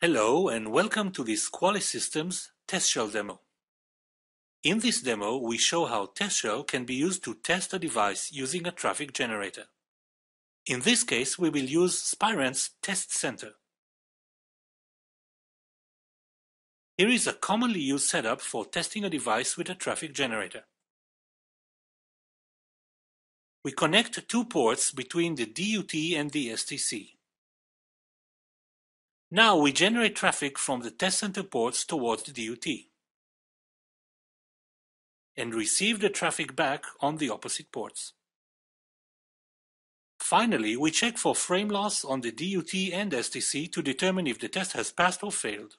Hello and welcome to this QualiSystems test shell demo. In this demo, we show how TestShell can be used to test a device using a traffic generator. In this case, we will use Spirent's Test Center. Here is a commonly used setup for testing a device with a traffic generator. We connect two ports between the DUT and the STC. Now we generate traffic from the test center ports towards the DUT and receive the traffic back on the opposite ports. Finally, we check for frame loss on the DUT and STC to determine if the test has passed or failed.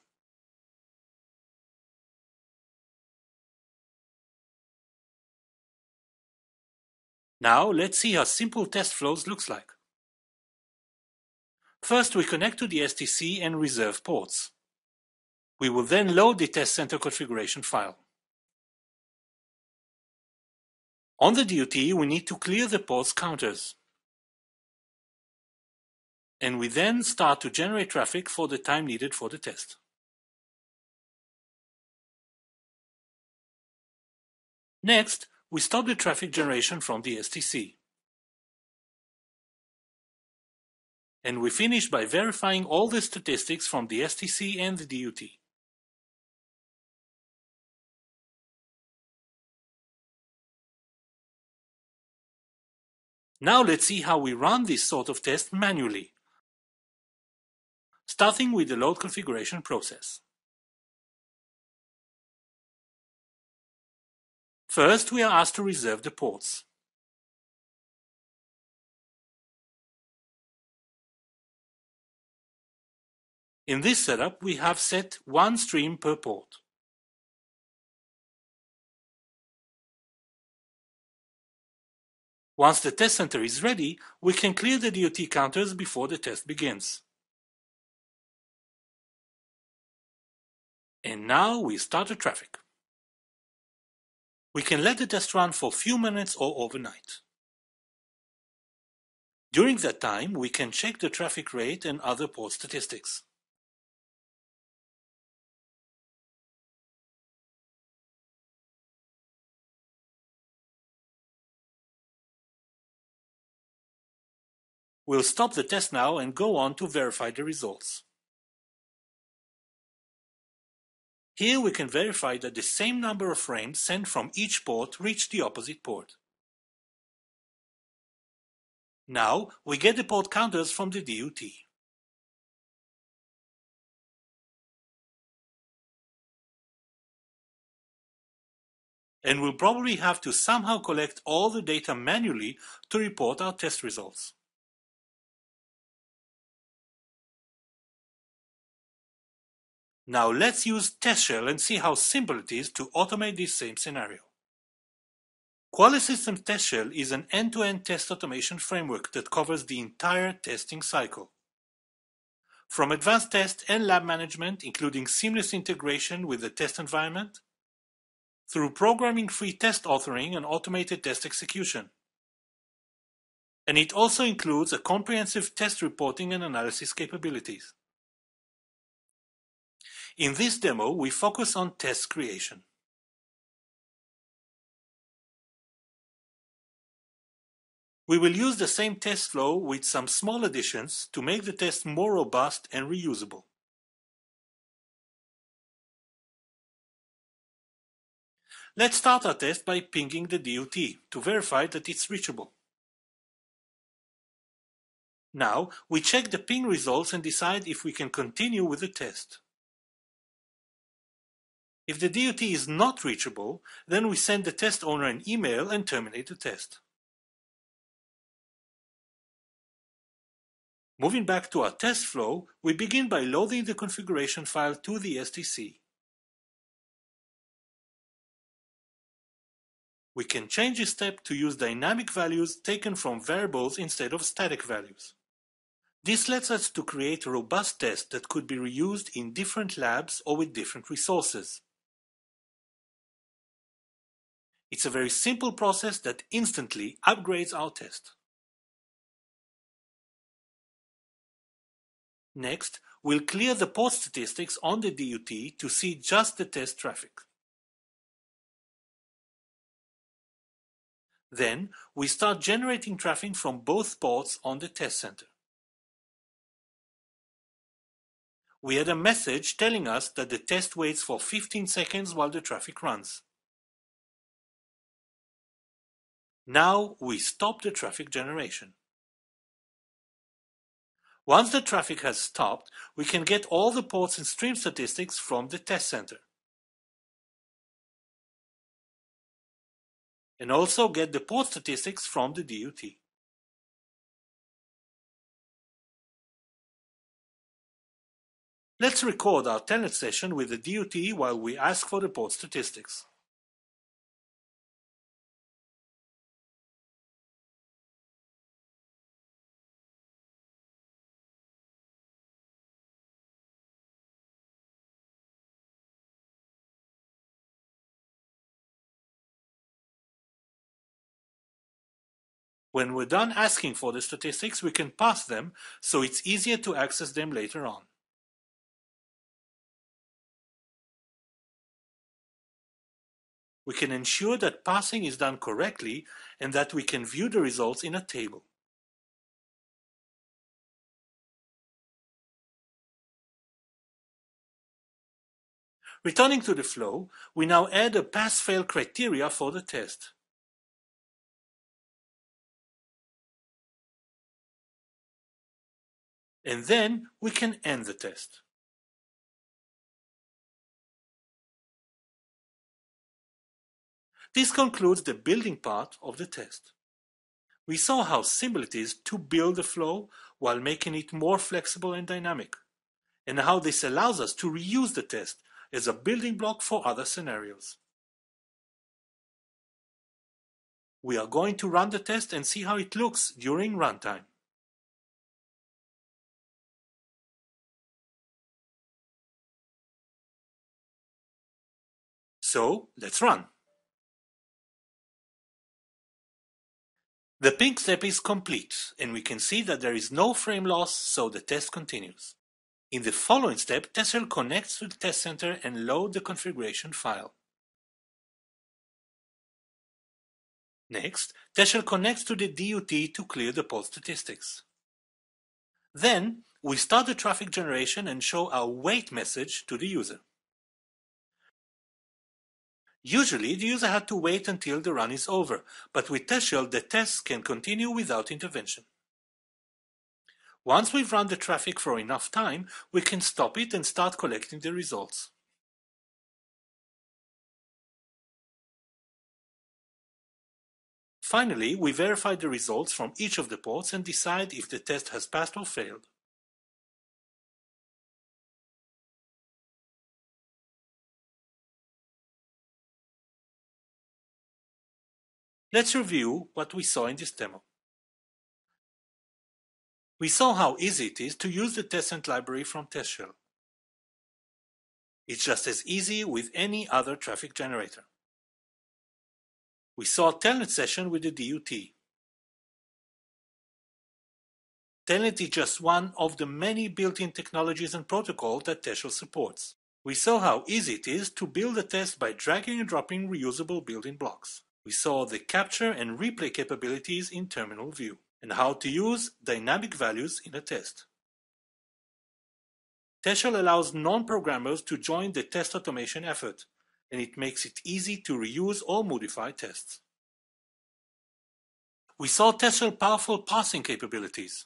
Now let's see how simple test flows looks like. First we connect to the STC and reserve ports. We will then load the test center configuration file. On the DUT we need to clear the ports counters. And we then start to generate traffic for the time needed for the test. Next, we stop the traffic generation from the STC. And we finish by verifying all the statistics from the STC and the DUT. Now let's see how we run this sort of test manually, starting with the load configuration process. First, we are asked to reserve the ports. In this setup, we have set one stream per port. Once the test center is ready, we can clear the DUT counters before the test begins. And now we start the traffic. We can let the test run for a few minutes or overnight. During that time, we can check the traffic rate and other port statistics. We'll stop the test now and go on to verify the results. Here we can verify that the same number of frames sent from each port reach the opposite port. Now we get the port counters from the DUT. And we'll probably have to somehow collect all the data manually to report our test results. Now let's use TestShell and see how simple it is to automate this same scenario. Systems TestShell is an end-to-end -end test automation framework that covers the entire testing cycle. From advanced test and lab management, including seamless integration with the test environment, through programming-free test authoring and automated test execution. And it also includes a comprehensive test reporting and analysis capabilities. In this demo, we focus on test creation. We will use the same test flow with some small additions to make the test more robust and reusable. Let's start our test by pinging the DUT to verify that it's reachable. Now, we check the ping results and decide if we can continue with the test. If the DUT is not reachable, then we send the test owner an email and terminate the test. Moving back to our test flow, we begin by loading the configuration file to the STC. We can change this step to use dynamic values taken from variables instead of static values. This lets us to create a robust test that could be reused in different labs or with different resources. It's a very simple process that instantly upgrades our test. Next, we'll clear the port statistics on the DUT to see just the test traffic. Then, we start generating traffic from both ports on the test center. We add a message telling us that the test waits for 15 seconds while the traffic runs. Now we stop the traffic generation. Once the traffic has stopped, we can get all the ports and stream statistics from the test center. And also get the port statistics from the DUT. Let's record our telnet session with the DUT while we ask for the port statistics. When we're done asking for the statistics, we can parse them so it's easier to access them later on. We can ensure that parsing is done correctly and that we can view the results in a table. Returning to the flow, we now add a pass-fail criteria for the test. And then we can end the test. This concludes the building part of the test. We saw how simple it is to build a flow while making it more flexible and dynamic, and how this allows us to reuse the test as a building block for other scenarios. We are going to run the test and see how it looks during runtime. So let's run. The ping step is complete, and we can see that there is no frame loss, so the test continues. In the following step, TestShell connects to the test center and load the configuration file. Next, TestShell connects to the DUT to clear the port statistics. Then, we start the traffic generation and show our wait message to the user. Usually, the user had to wait until the run is over, but with TestShell, the tests can continue without intervention. Once we've run the traffic for enough time, we can stop it and start collecting the results. Finally, we verify the results from each of the ports and decide if the test has passed or failed. Let's review what we saw in this demo. We saw how easy it is to use the testnet library from TestShell. It's just as easy with any other traffic generator. We saw a telnet session with the DUT. Telnet is just one of the many built-in technologies and protocols that TestShell supports. We saw how easy it is to build a test by dragging and dropping reusable building blocks. We saw the capture and replay capabilities in terminal view, and how to use dynamic values in a test. TestShell allows non-programmers to join the test automation effort, and it makes it easy to reuse or modify tests. We saw TestShell powerful parsing capabilities.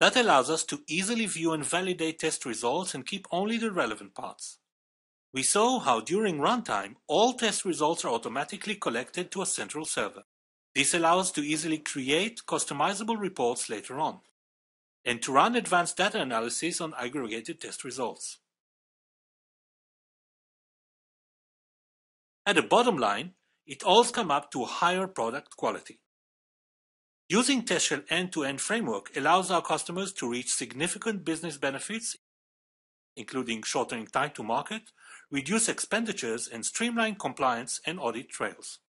That allows us to easily view and validate test results and keep only the relevant parts. We saw how during runtime, all test results are automatically collected to a central server. This allows to easily create customizable reports later on, and to run advanced data analysis on aggregated test results. At the bottom line, it all comes up to a higher product quality. Using TestShell end-to-end framework allows our customers to reach significant business benefits, including shortening time to market, reduce expenditures, and streamline compliance and audit trails.